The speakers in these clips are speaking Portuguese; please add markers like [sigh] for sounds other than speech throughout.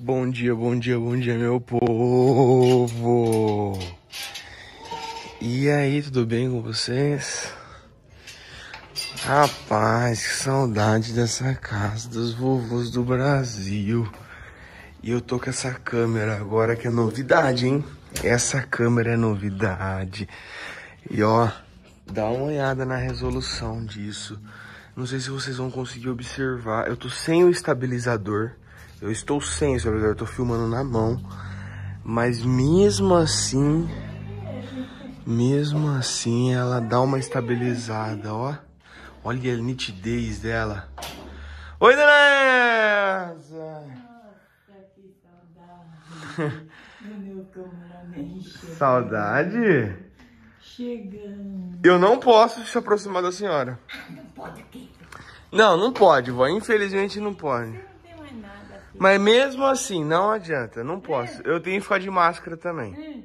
Bom dia, bom dia, bom dia, meu povo. E aí, tudo bem com vocês? Rapaz, que saudade dessa casa dos vovôs do Brasil. E eu tô com essa câmera agora que é novidade, hein? Essa câmera é novidade. E ó, dá uma olhada na resolução disso. Não sei se vocês vão conseguir observar. Eu tô sem o estabilizador. Eu estou sem estabilizador, eu tô filmando na mão. Mas mesmo assim, mesmo assim, ela dá uma estabilizada, ó. Olha a nitidez dela. Oi, Dona Elza! Nossa, que saudade. Chegando. Saudade? Chegando. Eu não posso se aproximar da senhora. Não pode. Não, não pode, vó. Infelizmente não pode. Não tem mais nada aqui. Mas mesmo assim, não adianta. Não posso. Eu tenho que ficar de máscara também. Hum,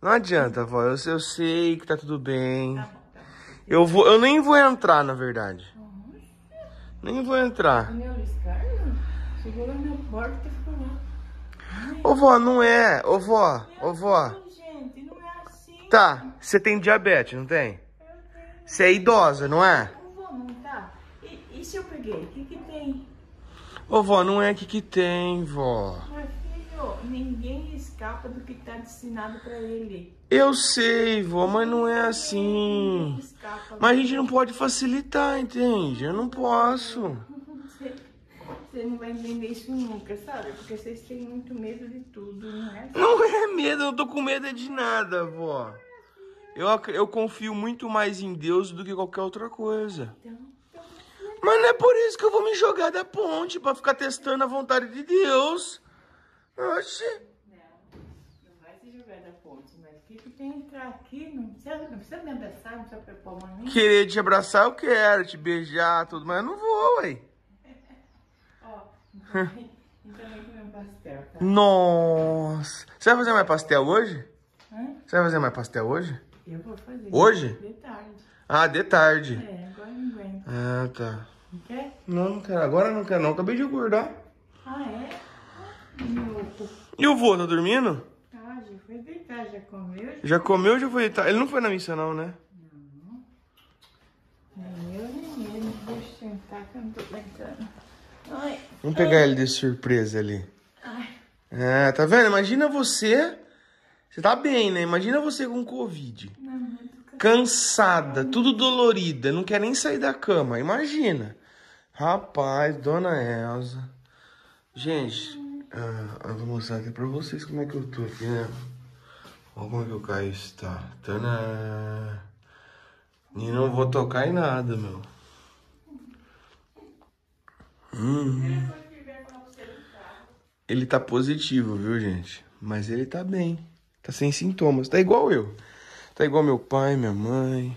Não adianta, vó. Eu, eu sei que tá tudo bem. tá bom, tá bom. Eu, vou, eu nem vou entrar, na verdade. Nem vou entrar. Meu Scarlett segurou minha porta e ficou lá. Ô, vó, não é. Ô, vó. Ô, vó. Gente, não é assim. Tá, você tem diabetes, não tem? Eu tenho. Você é idosa, não é? Não vou, não tá? E, e se eu peguei? O que que tem? Ô, vó, não é que que tem, vó. Meu filho, ninguém escapa do que tá destinado pra ele. Eu sei, vó, mas não é assim. escapa. Mas a gente não pode facilitar, entende? Eu não posso. Você, não vai entender isso nunca, sabe? Porque vocês têm muito medo de tudo, não é? Não é medo, eu não tô com medo de nada, vó. Eu, eu confio muito mais em Deus do que qualquer outra coisa. Então Mas não é por isso que eu vou me jogar da ponte pra ficar testando a vontade de Deus. Oxi. não, não vai se jogar da ponte, mas o que, que tem que entrar aqui? Não precisa, não precisa me abraçar, não precisa pôr a mão nem. Querer te abraçar, eu quero, te beijar, tudo, mas eu não vou, ué. [laughs] Ó, então [laughs] também comer um pastel, tá? Nossa. Você vai fazer mais pastel hoje? Hã? Você vai fazer mais pastel hoje? Eu vou fazer. Hoje? De tarde. Ah, de tarde. É, agora eu não aguento. Ah, tá. Não quer? Não, não quero. Agora não quero, não. Acabei de engordar. Ah, é? Meu, E o vô, tá dormindo? ah, já foi deitar, já comeu? Já comeu ou já foi deitar? Ele não foi na missa, não, né? Nem eu, nem ele. Deixa eu sentar que eu não tô aguentando. Ai, Vamos pegar ele de surpresa ali. ai. É, tá vendo? Imagina você. Você tá bem, né? Imagina você com Covid. Não, não. Cansada, tudo dolorida, não quer nem sair da cama. Imagina. Rapaz, dona Elza. Gente, ah, eu vou mostrar aqui pra vocês como é que eu tô aqui, né? Olha como é que o Caio está. Tana. E não vou tocar em nada, meu. Hum. Ele tá positivo, viu, gente? Mas ele tá bem. Tá sem sintomas. Tá igual eu. Tá igual meu pai, minha mãe.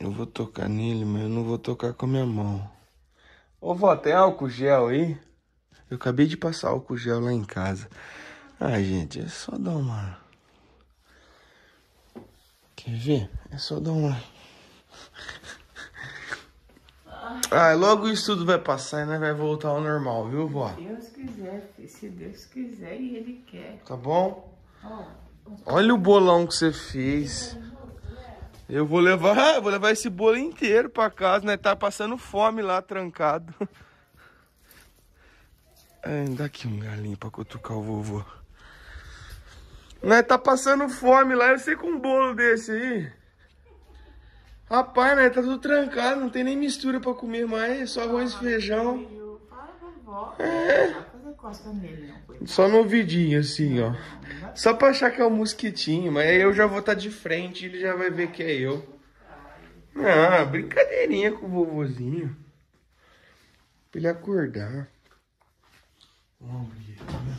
Eu vou tocar nele, mas eu não vou tocar com a minha mão. Ô, vó, tem álcool gel aí? Eu acabei de passar álcool gel lá em casa. Ah, gente, é só dar uma. Quer ver? É só dar uma. Ah, logo isso tudo vai passar e nós vai voltar ao normal, viu, vó? Se Deus quiser, filho, se Deus quiser e Ele quer. Tá bom? Ó, Olha o bolão que você fez. Eu vou levar, [laughs] vou levar esse bolo inteiro pra casa, né? Tá passando fome lá, trancado. [laughs] É, dá aqui um galinho pra cutucar o vovô. Né, tá passando fome lá, eu sei com um bolo desse aí. Rapaz, né, tá tudo trancado, não tem nem mistura pra comer mais, é só arroz e feijão. filho, fala pra vó. Não vai fazer costa nele, não, coitado. Só no ouvidinho, assim, ó. Só pra achar que é o mosquitinho, mas aí eu já vou estar de frente e ele já vai ver que é eu. Ah, brincadeirinha com o vovozinho. Pra ele acordar. Vamos abrir aqui, né?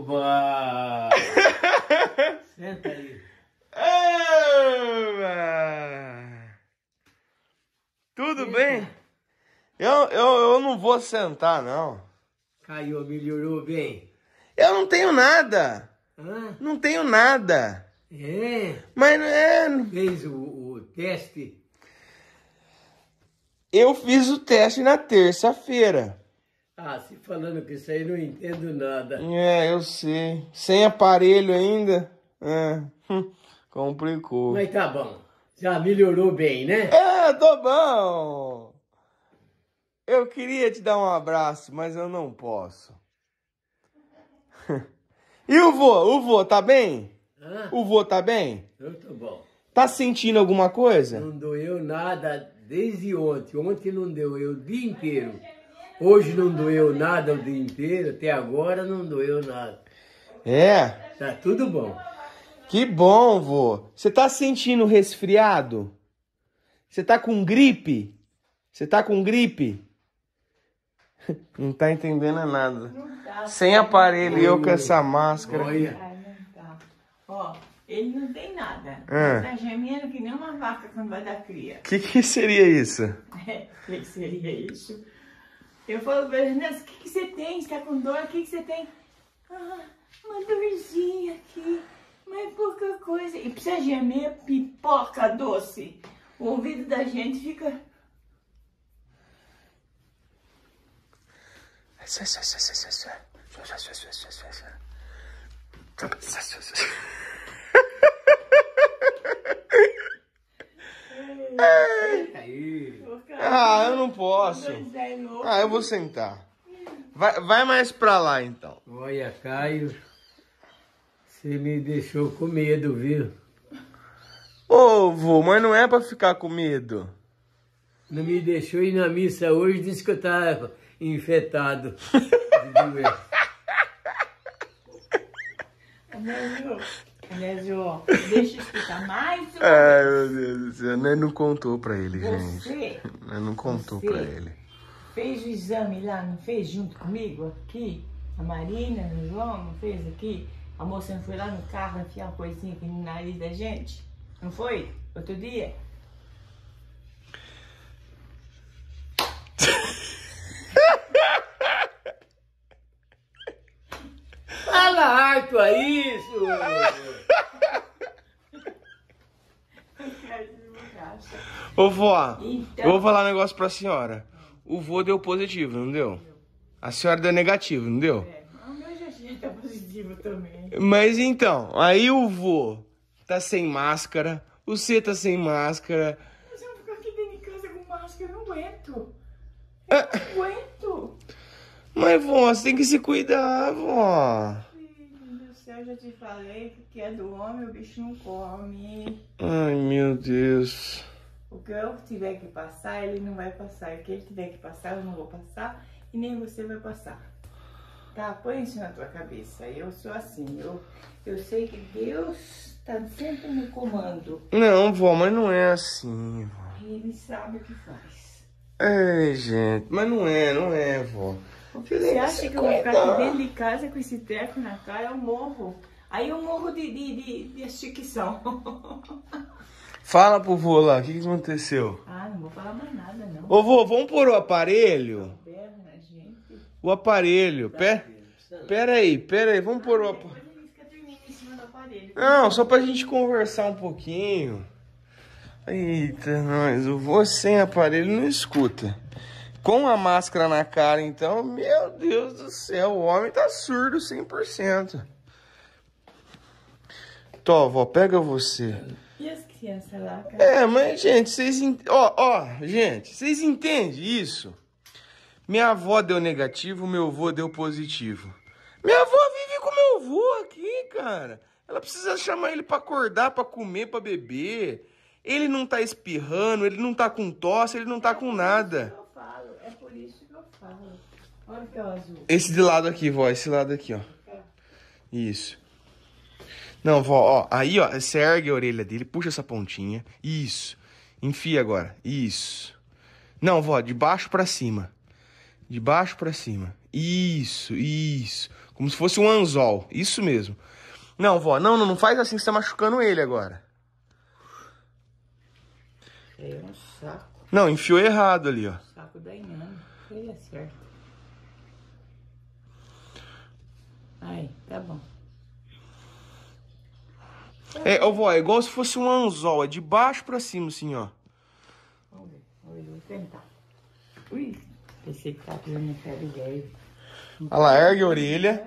Oba! [laughs] Senta aí. Tudo bem? Eu, eu, eu não vou sentar, não. Caiu, melhorou bem. Eu não tenho nada. Hã? Não tenho nada. É, Mas não é. fez o, o teste. Eu fiz o teste na terça-feira. Ah, se falando que isso aí não entendo nada. É, eu sei. Sem aparelho ainda. É. hum, Complicou. Mas tá bom. Já melhorou bem, né? É, tô bom. Eu queria te dar um abraço, mas eu não posso. [laughs] E o vô? O vô tá bem? O vô tá bem? eu tô bom. Tá sentindo alguma coisa? Não doeu nada desde ontem. Ontem não doeu o dia inteiro. Hoje não doeu nada o dia inteiro. Até agora não doeu nada. É. Tá tudo bom. Que bom, vô. Você tá sentindo resfriado? Você tá com gripe? Você tá com gripe? [laughs] Não tá entendendo nada. Não tá. Sem aparelho e eu com essa máscara. Olha. Ai, não tá. Ó, ele não tem nada. Ah. Tá gemendo que nem uma vaca quando vai dar cria. Que que seria isso? [laughs] É, o que seria isso? Eu falo pra ele, o que, que você tem? Você tá com dor? O que, que você tem? Ah, uma dorzinha aqui, mas pouca coisa. E precisa gemer pipoca doce. O ouvido da gente fica. Aí. "Ô, cara, Ah, eu não posso. dois velho louco." Ah, eu vou sentar. Vai, vai mais pra lá então. Olha, Caio. Você me deixou com medo, viu? Ô, vô, mas não é pra ficar com medo. Não me deixou ir na missa hoje, disse que eu tava infectado. de doença. Anésio, deixa eu explicar mais uma Ai, meu Deus do céu. Nós não contou pra ele, gente. Você Nós não contou Você. pra ele. fez o exame lá, não fez junto comigo aqui? A Marina, o João, não fez aqui? A moça não foi lá no carro enfiar uma coisinha aqui no nariz da gente? Não foi? Outro dia? Fala alto aí, isso! Ô, vó, Então- eu vou falar um negócio pra senhora. O vô deu positivo, não deu? A senhora deu negativo, não deu? É, o meu já tá positivo também. Mas então, aí o vô tá sem máscara, você tá sem máscara. Mas eu ficar aqui dentro de casa com máscara, eu não aguento. Ah, Eu não aguento. Mas, vó, você tem que se cuidar, vó. Filho do céu, já te falei que o que é do homem o bicho não come. Ai, meu Deus. O que eu tiver que passar, ele não vai passar. O que ele tiver que passar, eu não vou passar. E nem você vai passar. Tá? Põe isso na tua cabeça. Eu sou assim. Eu, eu sei que Deus tá sempre no comando. Não, vó, mas não é assim, vó. Ele sabe o que faz. Ai, gente, mas não é, não é, vó. Você acha que eu vou ficar aqui dentro de casa com esse treco na cara? Eu morro. Aí eu morro de, de, de, de. [laughs] Fala pro vô lá, o que, que aconteceu? ah, não vou falar mais nada, não. Ô, vô, vamos pôr o aparelho? Na gente. O aparelho. Pe... Pera aí, pera aí, vamos pôr o aparelho. Não, só pra gente conversar um pouquinho. Eita, nós, o vô sem aparelho não escuta. Com a máscara na cara, então, meu Deus do céu, o homem tá surdo 100%. Tó, vó, pega você. E as crianças lá, cara? É, mas, gente, vocês. ent- Ó, ó, gente, vocês entendem isso? Minha avó deu negativo, meu avô deu positivo. Minha avó vive com meu avô aqui, cara. Ela precisa chamar ele pra acordar, pra comer, pra beber. Ele não tá espirrando, ele não tá com tosse, ele não tá com nada. Eu falo, é por isso que eu falo. Olha que é o azul. Esse de lado aqui, vó, esse lado aqui, ó. Isso. Não, vó, ó, aí, ó, você ergue a orelha dele, puxa essa pontinha. Isso. Enfia agora. Isso. Não, vó, de baixo pra cima. De baixo pra cima. Isso, isso. Como se fosse um anzol. Isso mesmo. Não, vó, não, não, não faz assim, você tá machucando ele agora. É um saco. Não, enfiou errado ali, ó. Saco da. Ele é certo. Aí, tá bom. É, ô vó, é igual se fosse um anzol, é de baixo pra cima, assim, ó. Vamos ver, vamos ver, vou tentar. Ui, pensei que tava fazendo pele velho. Olha lá, ergue a orelha.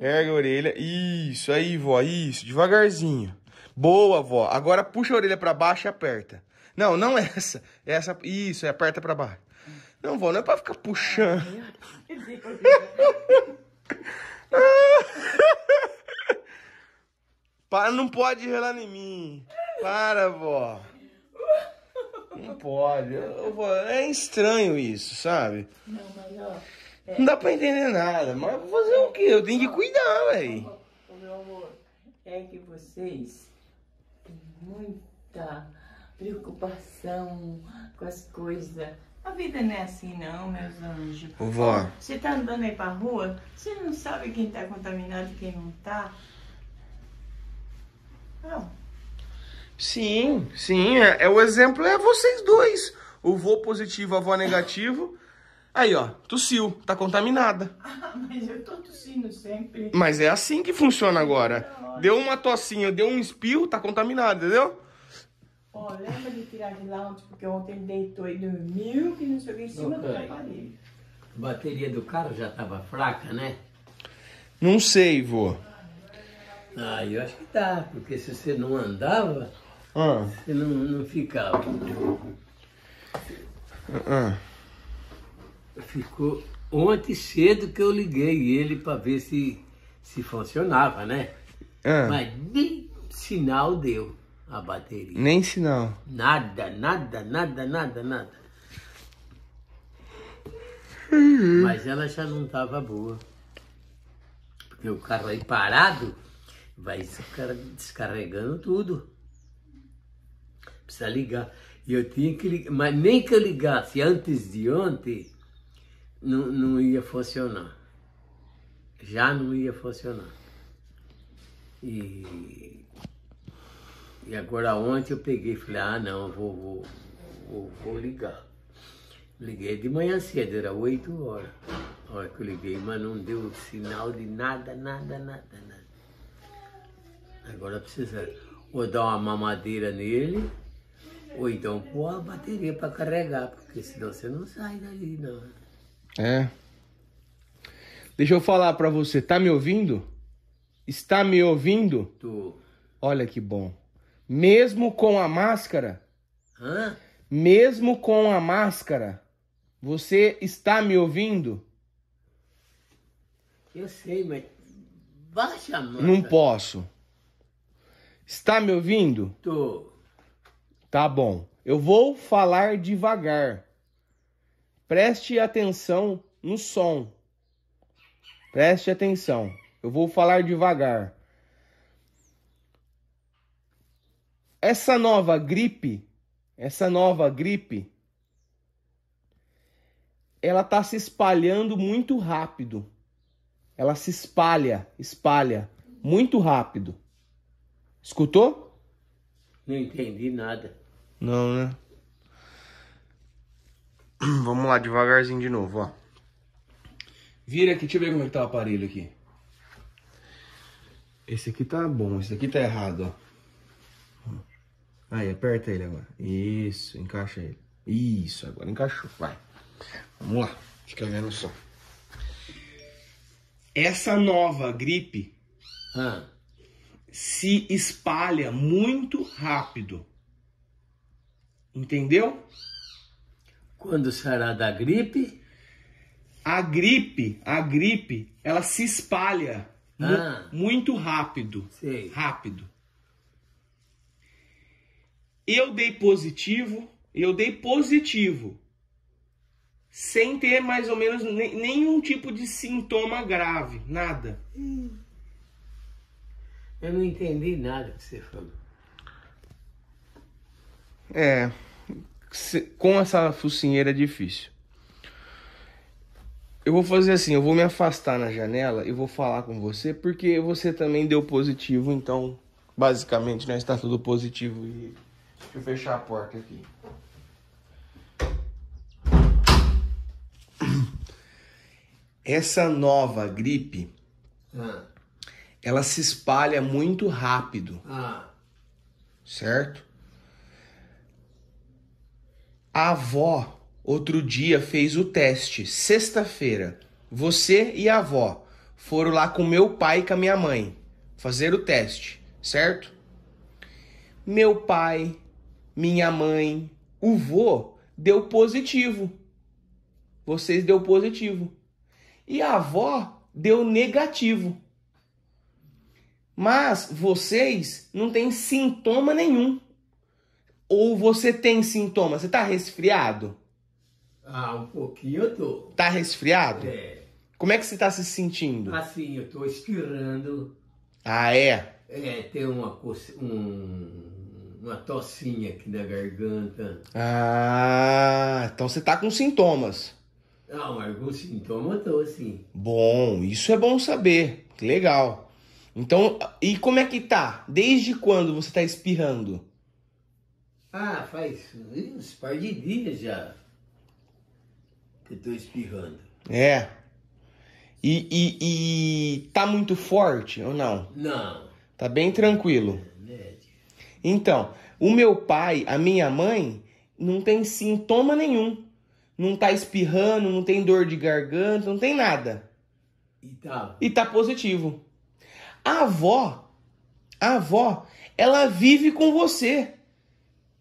Ergue a orelha. Isso, aí, vó, isso, devagarzinho. Boa, vó. Agora puxa a orelha pra baixo e aperta. Não, não essa. Essa, isso, é, aperta pra baixo. Não, vó, não é pra ficar puxando. [laughs] Para, não pode relar em mim. Para, vó. Não pode. Ô, vó, é estranho isso, sabe? Não, mas ó, Não dá pra entender nada. Mas vou fazer o quê? Eu tenho que cuidar, ô, meu amor, é que vocês têm muita preocupação com as coisas. A vida não é assim não, meus anjos. Vó. Você tá andando aí pra rua, você não sabe quem tá contaminado e quem não tá? Não. Sim, sim. É, é o exemplo é vocês dois. O vô positivo, a avó negativo. Aí, ó, tossiu, tá contaminada. Ah, [laughs] mas eu tô tossindo sempre. Mas é assim que funciona agora. Deu uma tossinha, deu um espirro, tá contaminado, entendeu? Ó, lembra de tirar de lá ontem, porque ontem ele deitou e dormiu, que não sei o que, em cima do Ok. aparelho. A bateria do carro já estava fraca, né? Não sei, vô. Ah, eu acho que tá, porque se você não andava, Ah, você não, não ficava. ah. Ficou ontem cedo que eu liguei ele para ver se, se funcionava, né? ah. Mas nem sinal deu a bateria. Nem sinal. Nada, nada, nada, nada, nada. Mas ela já não estava boa. Porque o carro aí parado vai descar- descarregando tudo. Precisa ligar. E eu tinha que ligar. Mas nem que eu ligasse antes de ontem, não, não ia funcionar. Já não ia funcionar. E e agora ontem eu peguei e falei, ah não, vou, vou, vou, vou ligar. Liguei de manhã cedo, era 8 horas. A hora que eu liguei, mas não deu sinal de nada, nada, nada, nada. Agora precisa ou dar uma mamadeira nele, ou então pôr a bateria para carregar, porque senão você não sai daí, não. É. Deixa eu falar pra você, tá me ouvindo? Está me ouvindo? Tu. Olha que bom. Mesmo com a máscara, Hã? mesmo com a máscara, você está me ouvindo? Eu sei, mas baixa a mão. Não posso. Está me ouvindo? Tô. Tá bom. Eu vou falar devagar. Preste atenção no som. Preste atenção. Eu vou falar devagar. Essa nova gripe, essa nova gripe, ela tá se espalhando muito rápido. Ela se espalha, espalha muito rápido. Escutou? Não entendi nada. Não, né? [clears throat] Vamos lá, devagarzinho de novo, ó. Vira aqui, deixa eu ver como é que tá o aparelho aqui. Esse aqui tá bom, esse aqui tá errado, ó. Aí, aperta ele agora. Isso, encaixa ele. Isso, agora encaixou, vai. Vamos lá, fica vendo só. Essa nova gripe Ah, se espalha muito rápido. Entendeu? quando será da gripe? A gripe, a gripe, ela se espalha mu- Ah. muito rápido. Sei. Rápido. Eu dei positivo, eu dei positivo. Sem ter mais ou menos ne- nenhum tipo de sintoma grave, nada. Eu não entendi nada que você falou. É, com essa focinheira é difícil. Eu vou fazer assim, eu vou me afastar na janela e vou falar com você, porque você também deu positivo, então basicamente nós está tudo positivo. E deixa eu fechar a porta aqui. Essa nova gripe, Ah, ela se espalha muito rápido, Ah, certo? A avó outro dia fez o teste, sexta-feira. Você e a avó foram lá com meu pai e com a minha mãe fazer o teste, certo? Meu pai, minha mãe, o vô deu positivo. Vocês deu positivo. E a avó deu negativo. Mas vocês não têm sintoma nenhum. Ou você tem sintoma? Você tá resfriado? ah, um pouquinho eu tô. Tá resfriado? É, Como é que você tá se sentindo? assim, eu tô espirrando. Ah, é? É, tem uma, coce- um, uma tossinha aqui na garganta. Ah, então você tá com sintomas. Ah, mas algum sintoma eu tô, assim. Bom, isso é bom saber. Que legal. Então, e como é que tá? Desde quando você tá espirrando? Ah, faz uns par de dias já que eu tô espirrando. É. E, e, e tá muito forte ou não? Não, Tá bem tranquilo. médio. Então, o meu pai, a minha mãe, não tem sintoma nenhum. Não tá espirrando, não tem dor de garganta, não tem nada. E tá, E tá positivo. A avó, a avó, ela vive com você.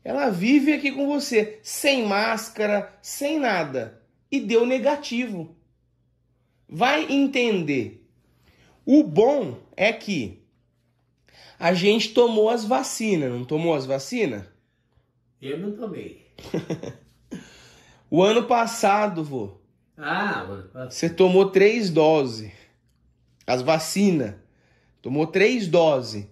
Ela vive aqui com você, sem máscara, sem nada. E deu negativo. Vai entender. O bom é que a gente tomou as vacinas, não tomou as vacinas? eu não tomei. [laughs] O ano passado, vô, Ah, mano, Você tomou três doses. As vacinas. Tomou três doses.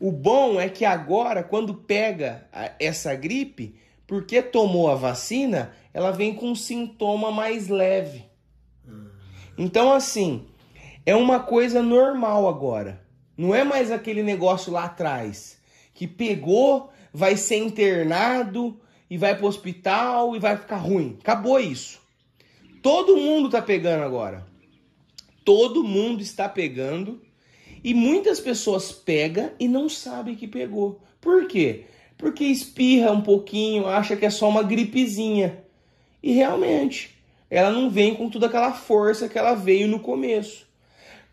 O bom é que agora, quando pega essa gripe, porque tomou a vacina, ela vem com um sintoma mais leve. Então, assim, é uma coisa normal agora. Não é mais aquele negócio lá atrás que pegou, vai ser internado e vai pro hospital e vai ficar ruim. Acabou isso. Todo mundo tá pegando agora. Todo mundo está pegando e muitas pessoas pegam e não sabem que pegou. Por quê? Porque espirra um pouquinho, acha que é só uma gripezinha. E realmente, ela não vem com toda aquela força que ela veio no começo.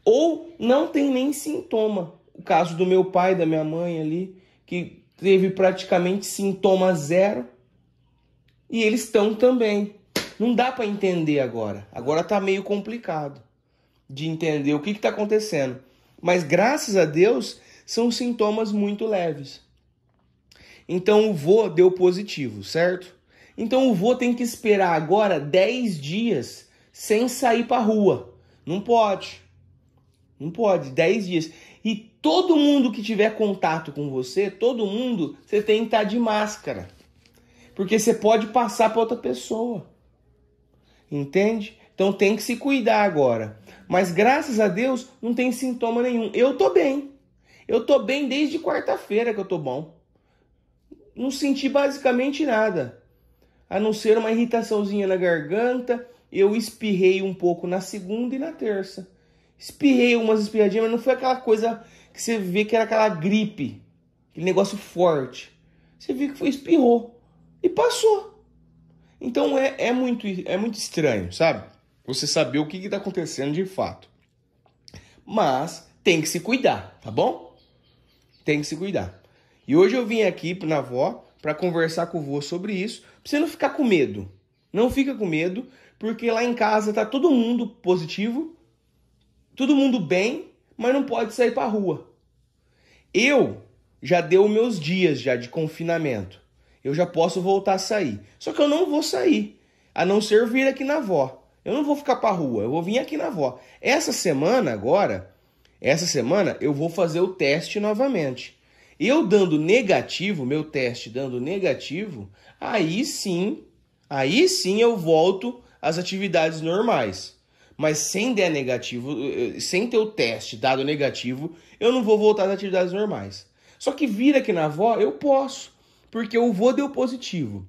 Ou não tem nem sintoma. O caso do meu pai, da minha mãe ali, que teve praticamente sintoma zero. E eles estão também. Não dá para entender agora. Agora tá meio complicado de entender o que está acontecendo. Mas graças a Deus são sintomas muito leves. Então o vô deu positivo, certo? Então o vô tem que esperar agora 10 dias sem sair para rua. Não pode. Não pode, 10 dias. E todo mundo que tiver contato com você, todo mundo, você tem que estar de máscara. Porque você pode passar para outra pessoa. Entende? Então tem que se cuidar agora. Mas graças a Deus não tem sintoma nenhum. Eu tô bem. Eu tô bem desde quarta-feira que eu tô bom. Não senti basicamente nada. A não ser uma irritaçãozinha na garganta. Eu espirrei um pouco na segunda e na terça. Espirrei umas espirradinhas, mas não foi aquela coisa que você vê que era aquela gripe. Aquele negócio forte. Você viu que foi espirrou. E passou. Então é, é, muito, é muito estranho, sabe? Você saber o que está acontecendo de fato. Mas tem que se cuidar, tá bom? Tem que se cuidar. E hoje eu vim aqui na avó para conversar com o vô sobre isso, pra você não ficar com medo. Não fica com medo, porque lá em casa tá todo mundo positivo, todo mundo bem, mas não pode sair pra rua. Eu já deu meus dias já de confinamento. Eu já posso voltar a sair. Só que eu não vou sair, a não ser vir aqui na avó. Eu não vou ficar pra rua, eu vou vir aqui na avó. Essa semana agora, essa semana eu vou fazer o teste novamente. Eu dando negativo, meu teste dando negativo, aí sim, aí sim eu volto às atividades normais. Mas sem der negativo, eh, sem ter o teste dado negativo, eu não vou voltar às atividades normais. Só que vir aqui na avó eu posso, porque o vô deu positivo.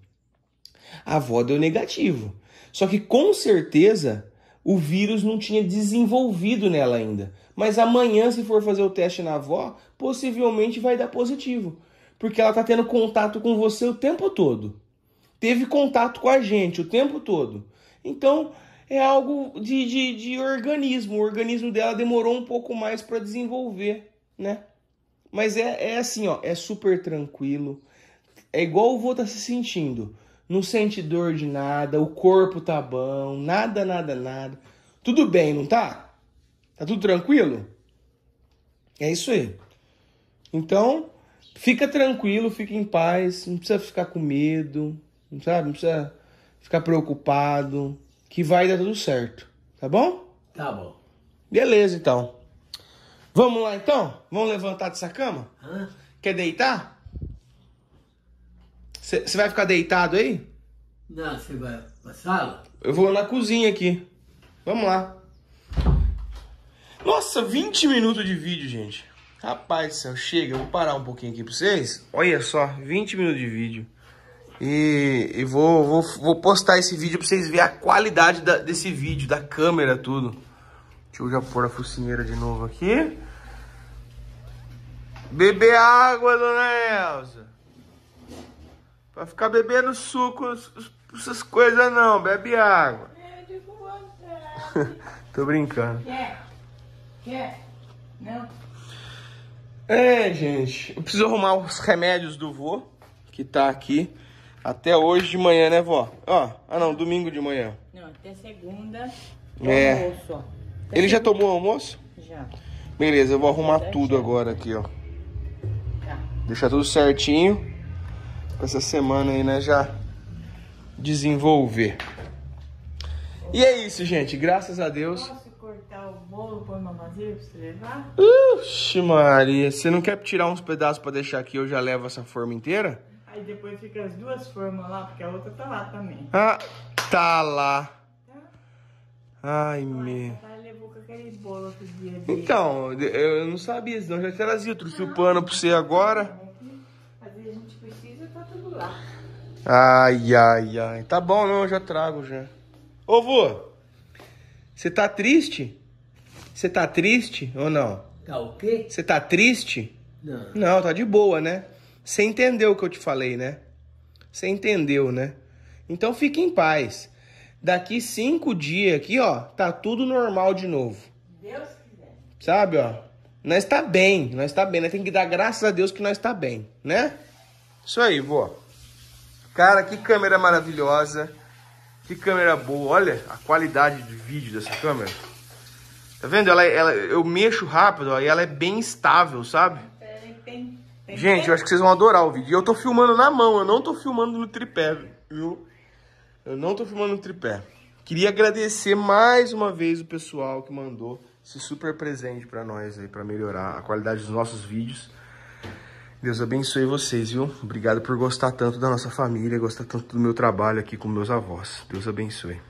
A avó deu negativo. Só que com certeza o vírus não tinha desenvolvido nela ainda. Mas amanhã, se for fazer o teste na avó, possivelmente vai dar positivo. Porque ela está tendo contato com você o tempo todo. Teve contato com a gente o tempo todo. Então, é algo de, de, de organismo. O organismo dela demorou um pouco mais para desenvolver, né? Mas é, é assim, ó, é super tranquilo. É igual o vô tá se sentindo. Não sente dor de nada, o corpo tá bom, nada, nada, nada. Tudo bem, não tá? Tá tudo tranquilo? É isso aí. Então, fica tranquilo, fica em paz, não precisa ficar com medo, não sabe? Não precisa ficar preocupado, que vai dar tudo certo, tá bom? Tá bom. Beleza, então. Vamos lá, então? Vamos levantar dessa cama? Hã? Quer deitar? Você vai ficar deitado aí? Não, você vai pra sala? Eu vou na cozinha aqui. Vamos lá. Nossa, 20 minutos de vídeo, gente. Rapaz do céu, chega, eu vou parar um pouquinho aqui pra vocês. Olha só, 20 minutos de vídeo. E, e vou, vou, vou postar esse vídeo pra vocês verem a qualidade da- desse vídeo, da câmera, tudo. Deixa eu já pôr a focinheira de novo aqui. Beber água, dona Elza. Pra ficar bebendo suco, essas coisas não, bebe água. É, [laughs] vontade. Tô brincando. Quer? Quer? Não? É, gente, eu preciso arrumar os remédios do vô, que tá aqui até hoje de manhã, né, vó? Ó, ah não, domingo de manhã. Não, até segunda. É. Almoço, ó. Até Ele já segunda. tomou o almoço? Já. Beleza, eu vou arrumar tudo agora aqui, ó. Tá. Deixar tudo certinho. Pra essa semana aí, né, já desenvolver. E é isso, gente. Graças a Deus. Posso cortar o bolo, pôr uma vasilha pra você levar? Oxi, Maria. Você não quer tirar uns pedaços pra deixar aqui? Eu já levo essa forma inteira? Aí depois fica as duas formas lá, porque a outra tá lá também. Ah, tá lá. Tá? Ai, meu. Então, eu não sabia, senão eu já trazia. Eu trouxe o pano pra você agora. Às vezes a gente precisa, tá tudo lá. Ai, ai, ai. Tá bom, não, eu já trago já. Ô, vô, você tá triste? Você tá triste ou não? Tá o quê? Você tá triste? Não. Não, tá de boa, né? Você entendeu o que eu te falei, né? Você entendeu, né? Então fique em paz. Daqui cinco dias aqui, ó, tá tudo normal de novo. Deus quiser. Sabe, ó? Nós tá bem, nós tá bem. Nós tem que dar graças a Deus que nós tá bem, né? Isso aí, vô. Cara, que câmera maravilhosa. Que câmera boa. Olha a qualidade de vídeo dessa câmera. Tá vendo? Ela, ela, eu mexo rápido, ó, e ela é bem estável, sabe? Gente, eu acho que vocês vão adorar o vídeo. E eu tô filmando na mão, eu não tô filmando no tripé, viu? Eu não tô filmando no tripé. Queria agradecer mais uma vez o pessoal que mandou esse super presente pra nós aí, pra melhorar a qualidade dos nossos vídeos. Deus abençoe vocês, viu? Obrigado por gostar tanto da nossa família, gostar tanto do meu trabalho aqui com meus avós. Deus abençoe.